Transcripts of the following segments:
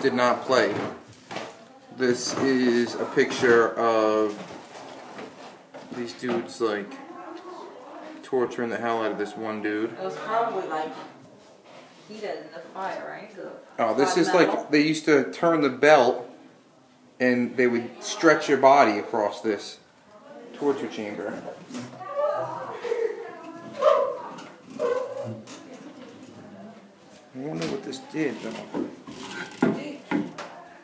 did not play. This is a picture of these dudes like torturing the hell out of this one dude. It was probably like heated in the fire, right? The Oh, this is metal. like they used to turn the belt and they would stretch your body across this torture chamber. I wonder what this did though.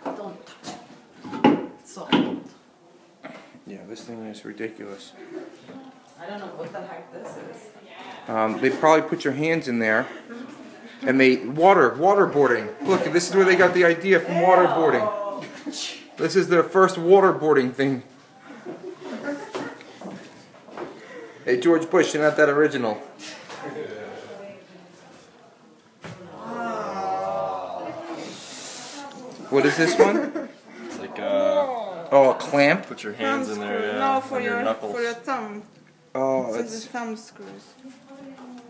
Don't touch it. It's so old. Yeah, this thing is ridiculous. I don't know what the heck this is. Um, they probably put your hands in there and they water waterboarding. Look, this is where they got the idea from waterboarding. This is their first waterboarding thing. Hey George Bush, you're not that original. What is this one? It's like Oh, a clamp. put your hands in there, yeah, No, for your, your, knuckles. for your thumb. Oh, For the it's thumb screws.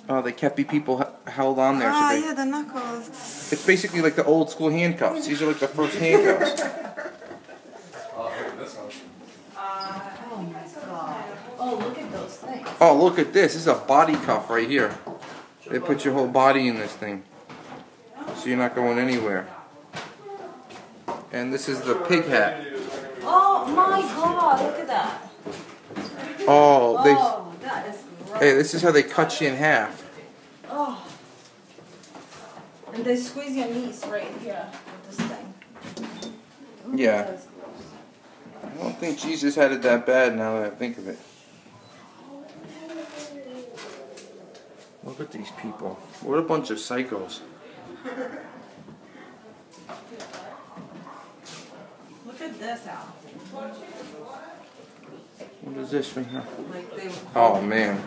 oh they kept the people held on there. Ah, So they, yeah, the knuckles. It's basically like the old school handcuffs. These are like the first handcuffs. Oh my god. Oh, look at those things. Oh, look at this. This is a body cuff right here. They put your whole body in this thing. So you're not going anywhere. And this is the pig hat. Oh my god, look at that. Oh, oh they. Oh, that is gross. Hey, this is how they cut you in half. Oh. And they squeeze your knees right here with this thing. Yeah. Is gross. I don't think Jesus had it that bad now that I think of it. Look at these people. What a bunch of psychos. Look this, Al. What is this right here? Like they Oh man.